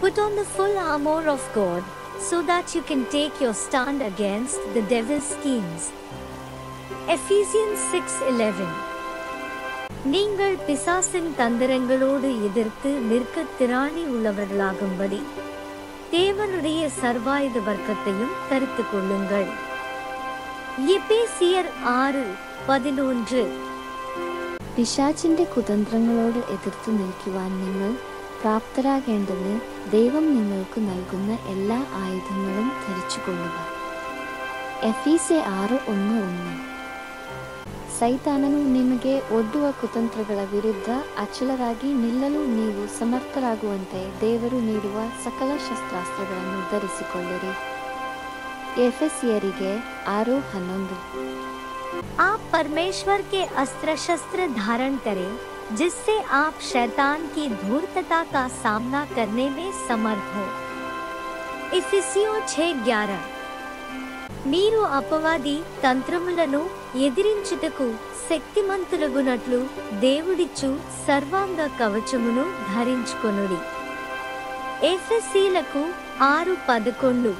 Put on the full armor of God, so that you can take your stand against the devil's schemes. Ephesians 6:11 நீங்கள் பிசாசின் தந்திரங்களோடு எதிர்த்து நிற்க திராணி உள்ளவர்களாகும்படி தேவனுடைய சர்வாயுத வர்க்கத்தையும் தரித்துக் கொள்ளுங்கள் எபேசியர் ஆறு பதினொன்று പിശാചിന്റെ കുതന്ത്രങ്ങളോട് എതിർത്തു നിൽക്കുവാൻ നിങ്ങൾ പ്രാപ്തരാകേണ്ടതിന് ദൈവം നിങ്ങൾക്ക് നൽകുന്ന എല്ലാ ആയുധങ്ങളും ധരിച്ചുകൊള്ളുക. എഫീസെ ആറ് ഒന്ന് ഒന്ന്. ಸೈತಾನನು ನಿಮಗೆ ಒಡ್ಡುವ ಕುತಂತ್ರಗಳ ವಿರುದ್ಧ ಅಚಲರಾಗಿ ನಿಲ್ಲಲು ನೀವು ಸಮರ್ಥರಾಗುವಂತೆ ದೇವರು ನೀಡುವ ಸಕಲ ಶಸ್ತ್ರಾಸ್ತ್ರಗಳನ್ನು ಧರಿಸಿಕೊಳ್ಳಿರಿ. ಎಫೆಸಿಯರಿಗೆ ಆರು ಹನ್ನೊಂದು. ಆ ಪರಮೇಶ್ವರ್ ಕೆ ಅಸ್ತ್ರ ಧಾರಣ ಕರೆ. जिससे आप शैतान की धूर्तता का सामना करने में समर्थ हो ఇఫిసియో ఛే గ్యార మీరు అపవాది తంత్రములను ఎదిరించుటకు శక్తిమంతులగునట్లు దేవుడిచ్చు సర్వాంగ కవచమును ధరించుకొనుడి ఎఫెసీలకు ఆరు పదకొండు